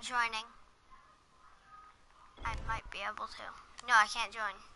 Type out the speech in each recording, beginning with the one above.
I'm joining. I might be able to. No, I can't join.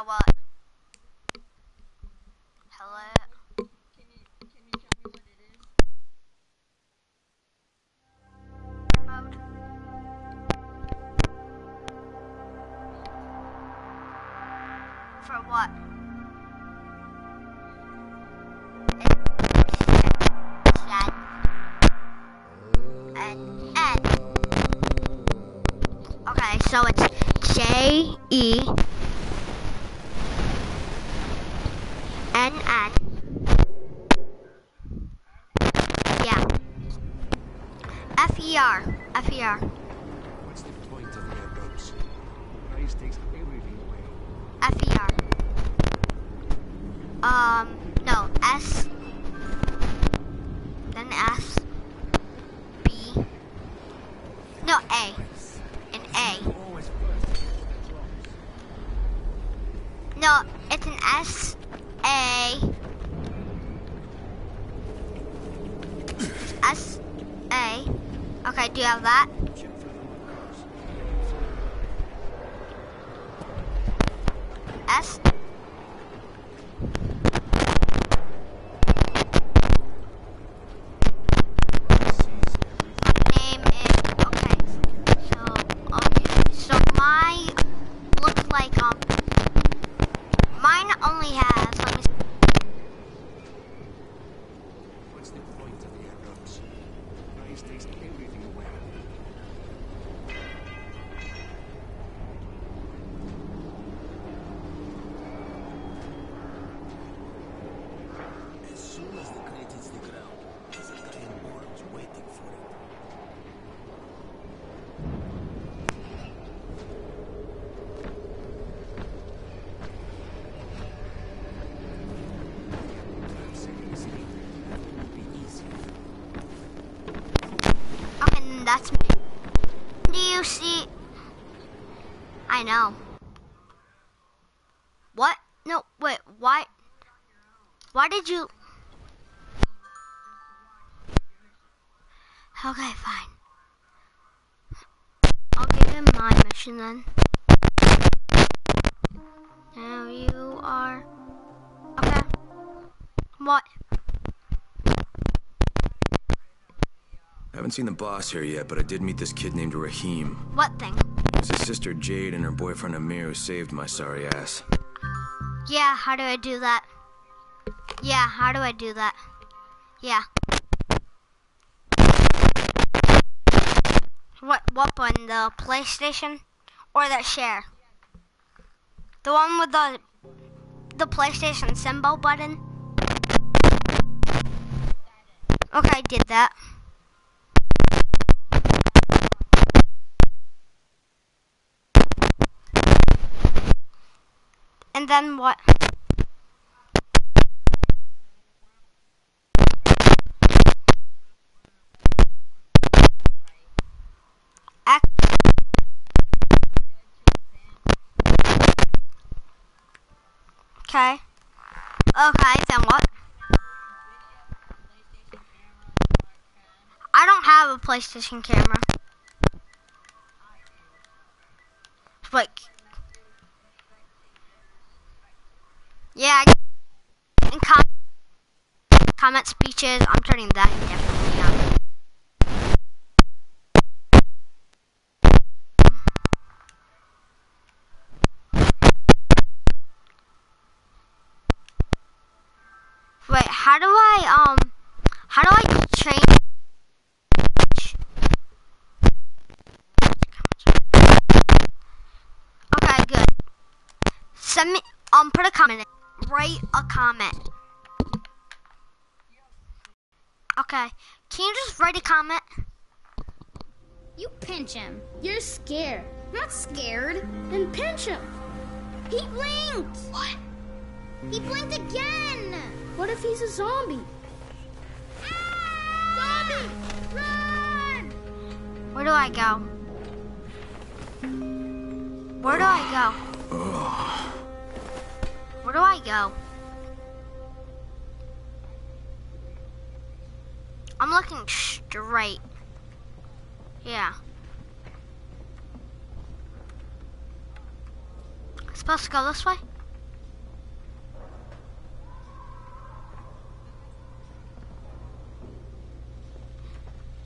Yeah, what? Hello? For what? And N. Okay, so it's J E N N. Yeah. F E Okay, do you have that? S. name is okay. So um, so my looks like um, mine only has. Let me. What's the point of the arrows? Christ takes everything away. As soon as the crate hits the ground, there's a guy in orange waiting for it. Setting is needed. That will be easy. Okay, then that's me. Do you see? I know. What? No, wait. Why? Why did you? Okay, fine. I'll give him my Now you are. Okay. What? I Haven't seen the boss here yet, but I did meet this kid named Rahim. What thing? It's his sister Jade and her boyfriend Amir who saved my sorry ass. Yeah, how do I do that? Yeah, how do I do that? Yeah. What what button? The PlayStation or the share. The one with the the PlayStation symbol button. Okay, I did that. And then what? Okay. Okay, then what? I don't have a PlayStation camera. Send me um put a comment. in. Write a comment. Okay. Can you just write a comment? You pinch him. You're scared. Not scared. Then pinch him. He blinked. What? He blinked again. What if he's a zombie? Zombie! Run! Where do I go? Where do I go? Where do I go? I'm looking straight. Yeah. Supposed to go this way?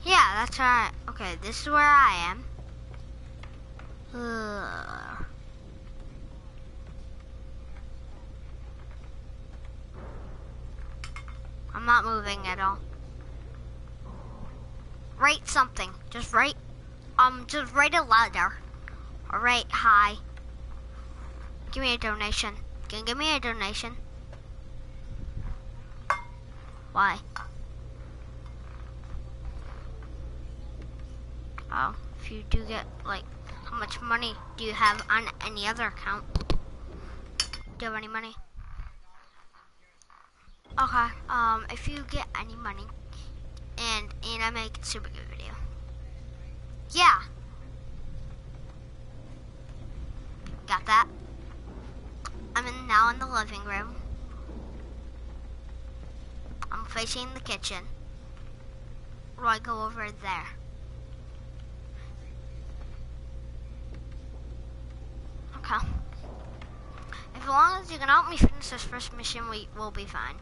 Yeah, that's right. Okay, this is where I am. Ugh. Not moving at all. Write something. Just write, um, just write a letter. Write hi. Give me a donation. Can you give me a donation? Why? Oh, if you do get, like, how much money do you have on any other account? Do you have any money? Okay, um, if you get any money, and, and I make a super good video. Yeah. Got that. I'm in, now in the living room. I'm facing the kitchen. I go over there? Okay. As long as you can help me finish this first mission, we will be fine.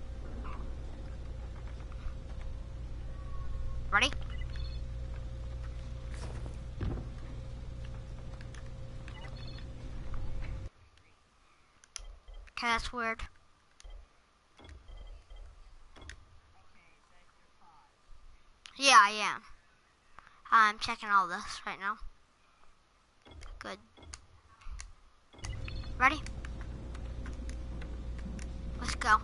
Ready? Weird. Yeah, I am. I'm checking all this right now. Good. Ready? Let's go.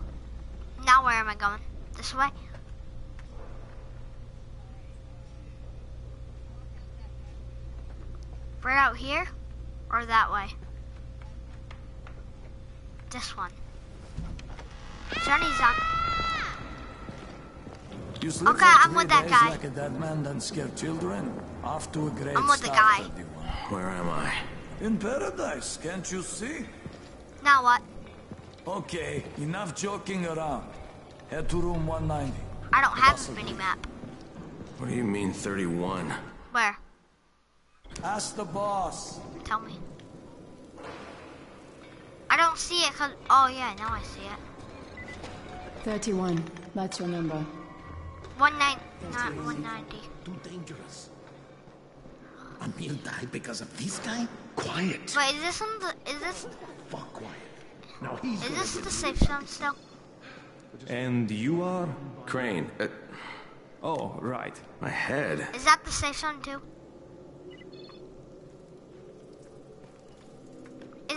Now where am I going? This way? Right out here? Or that way? This one. Johnny's on. You sleep Okay, I'm with that guy. Like a dead man done scared children. Off to a great I'm with the guy. 31. Where am I? In paradise, can't you see? Now what? Okay, enough joking around. Head to room 190. I don't have a mini map. What do you mean 31? Where? Ask the boss. Tell me. I don't see it cause oh yeah, now I see it. 31. That's your number. One nine not one ninety. Too dangerous. Amir died because of this guy? Quiet. Wait, is this in the is this Fuck quiet. Now he's is this the safe zone still? And you are? Crane, uh, Oh, right. my head. Is that the safe zone too?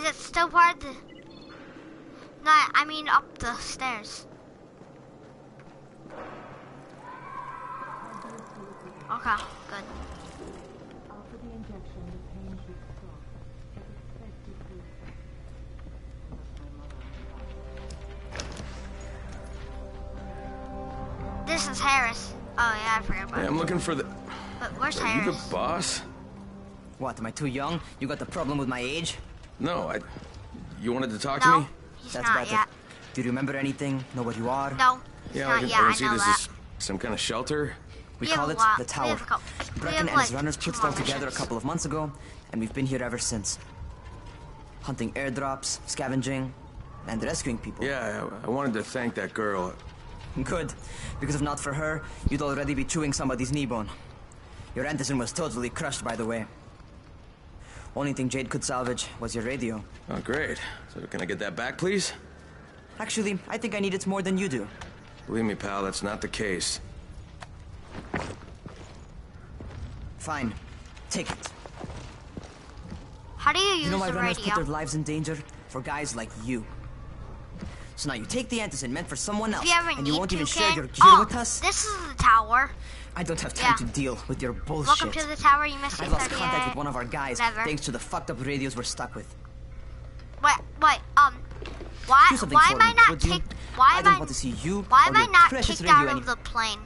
Is it still part of the... No, I mean up the stairs. Okay, good. The This is Harris. Oh yeah, I forgot about. Hey, I'm looking for the. But where's Are Harris? You the boss? What? Am I too young? You got the problem with my age? No, I. You wanted to talk to No, me? he's That's not about yet. it. Do you remember anything? Know what you are? No, he's Yeah, not I can, yet. I I, see know this that. is some kind of shelter. We We call it lot. the Tower. have a couple- we Brecken and his like, runners put more stuff together a couple of months ago, and we've been here ever since. Hunting airdrops, scavenging, and rescuing people. Yeah, I, I wanted to thank that girl. Good, because if not for her, you'd already be chewing somebody's knee bone. Your antizin was totally crushed, by the way. Only thing Jade could salvage was your radio. Oh, great. So can I get that back, please? Actually, I think I need it more than you do. Believe me, pal, that's not the case. Fine, take it. How do you use You know why the runners put their lives in danger? For guys like you. So now you take the antizin meant for someone else, you and you won't to, even Ken. share your gear oh, with us? this is the tower. I don't have time yeah. to deal with your bullshit. Welcome to the tower. You missed I've lost contact with one of our guys Whatever. thanks to the fucked up radios we're stuck with. Wait, wait. Um, why? Why for am I not would you? kicked? Why I am don't I? want to see you Why am I not kicked out any- of the plane?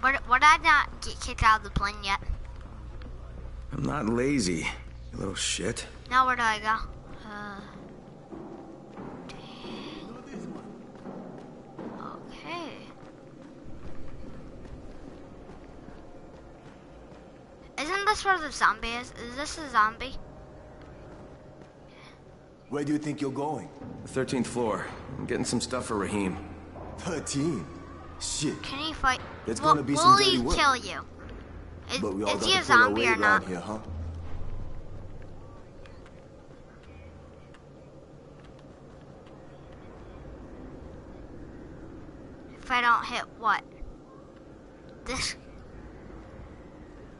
What? What? I not get kicked out of the plane yet? I'm not lazy, you little shit. Now where do I go? Uh, okay. Isn't this where the zombie is? Is this a zombie? Where do you think you're going? The 13th floor. I'm getting some stuff for Rahim. 13. Shit. Can he fight? It's will, gonna be will some he dirty work. kill you? Is, But we all is he a gotta pull our zombie or not? here, huh? If I don't hit what? This.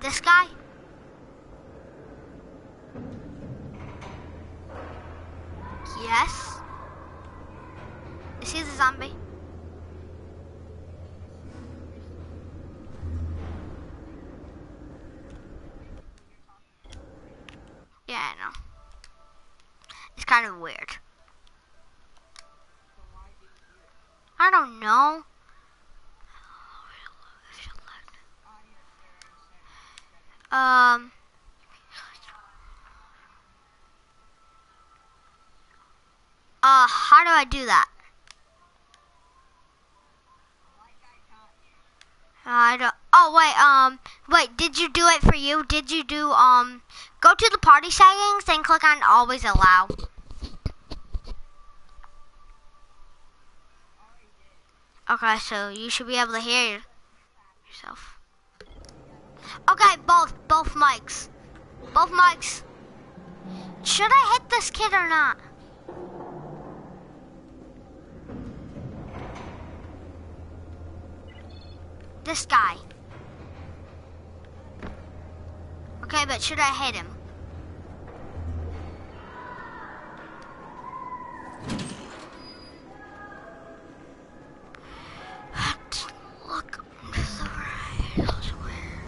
This guy? Yes. Is he the zombie? Yeah, I know. It's kind of weird. I don't know. Um. Uh, how do I do that? I don't. Oh wait. Um. Wait. Did you do it for you? Did you do um? Go to the party settings and click on always allow. Okay, so you should be able to hear yourself. Okay, both both mics. Both mics. Should I hit this kid or not? This guy. Okay, but should I hit him? Look to the right elsewhere.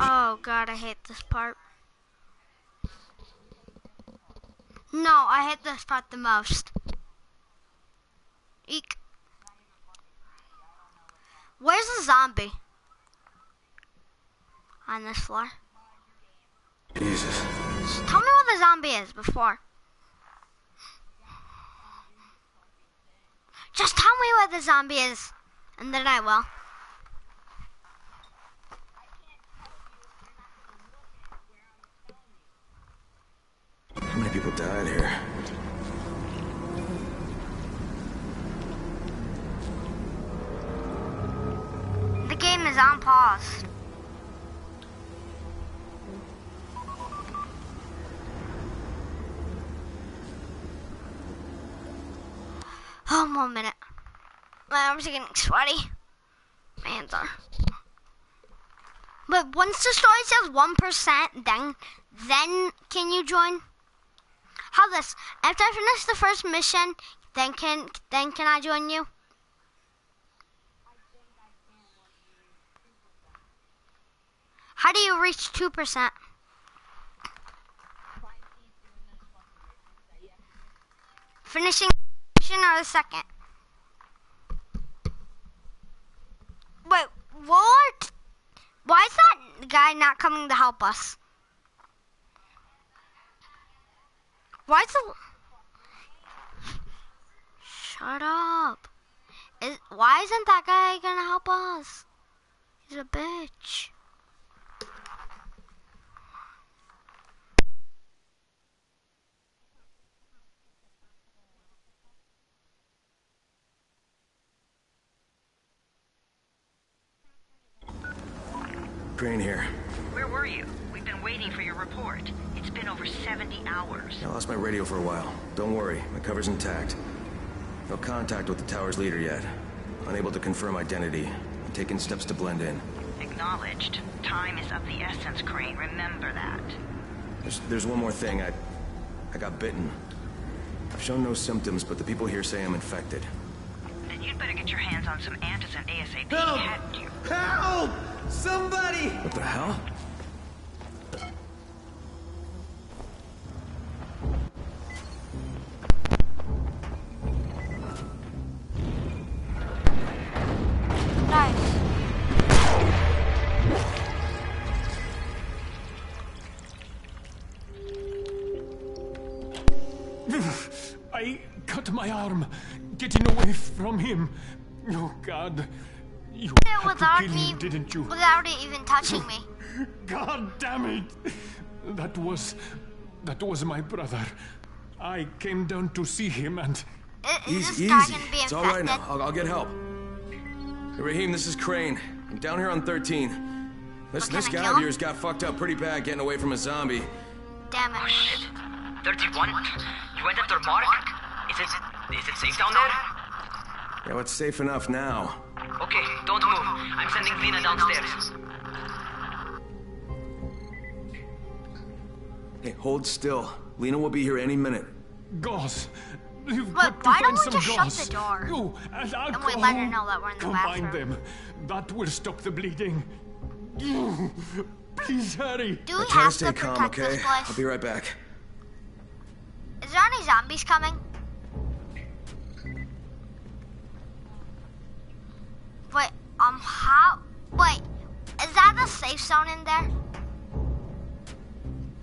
Oh god, I hate this part. No, I hate this part the most. Eek. Where's the zombie? On this floor. Jesus. Tell me where the zombie is before. Just tell me where the zombie is, and then I will. How many people died here? Is on pause. Oh, one minute. My arms are getting sweaty. My hands are. But once the story says one percent, then then can you join? How this? After I finish the first mission, then can then can I join you? How do you reach two percent? Finishing mission or the second? Wait, what? Why is that guy not coming to help us? Why is the... Shut up. Is, why isn't that guy gonna help us? He's a bitch. Crane here. Where were you? We've been waiting for your report. It's been over 70 hours. I lost my radio for a while. Don't worry, my cover's intact. No contact with the tower's leader yet. Unable to confirm identity. I'm taking steps to blend in. Acknowledged. Time is of the essence, Crane. Remember that. There's, there's one more thing. I, I got bitten. I've shown no symptoms, but the people here say I'm infected. Then you'd better get your hands on some antizin ASAP. Help! hadn't you? Help! Somebody! What the hell? Nice. I cut my arm, getting away from him. Oh, God. You Did it had to without kill me, him, didn't you? without it even touching me. God damn it! That was... that was my brother. I came down to see him and... I- Is Easy, this guy easy. gonna be It's all right now. I'll, I'll get help. Hey, Rahim, this is Crane. I'm down here on 13. Listen, can this guy kill of yours got fucked up pretty bad getting away from a zombie. Damn it. Oh, shit. 31? You went after Mark? Is it... is it safe down there? Yeah, well, it's safe enough now. Okay, don't move. I'm sending Lena downstairs. Hey, hold still. Lena will be here any minute. Gauze. You've But got to why don't find we some just shut gauze. the door? Oh, and And we alcohol. let her know that we're in the Combine bathroom. them. That will stop the bleeding. Please hurry. Do we Try to have stay to calm, okay? this I'll be right back. Is there any zombies coming? Wait, um, how? Wait, is that a safe zone in there?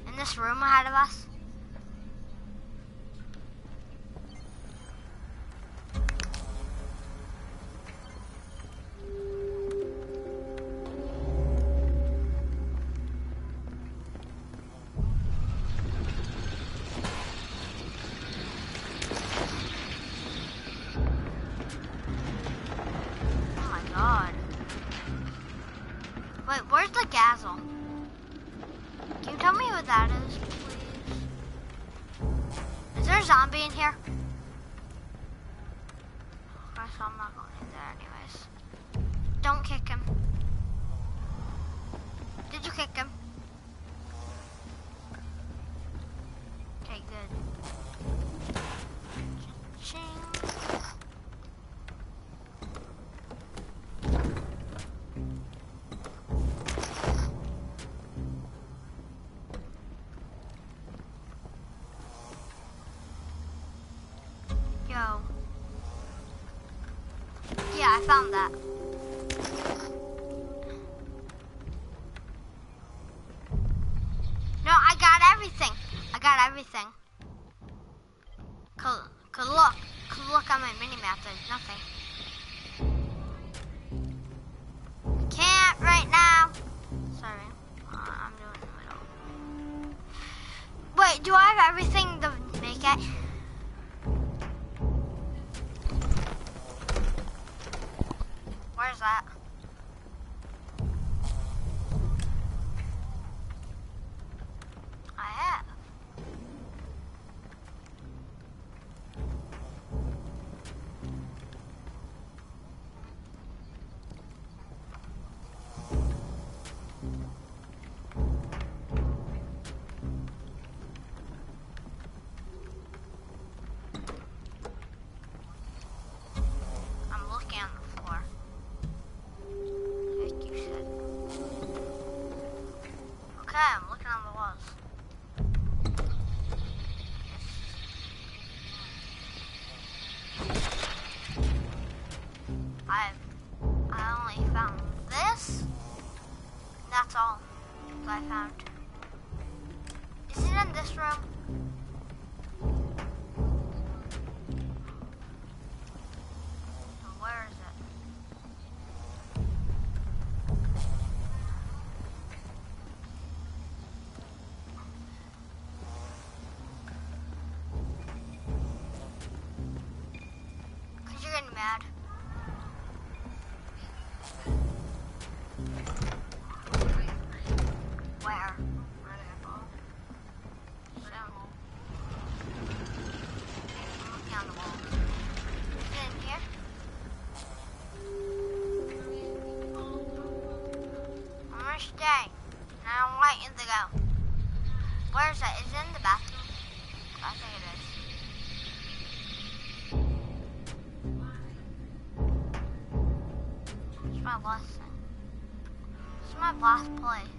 In this room ahead of us? Yeah, I Where's Found. Is it in this room? Where is it? Is it in the bathroom? I think it is. It's my last It's my last play.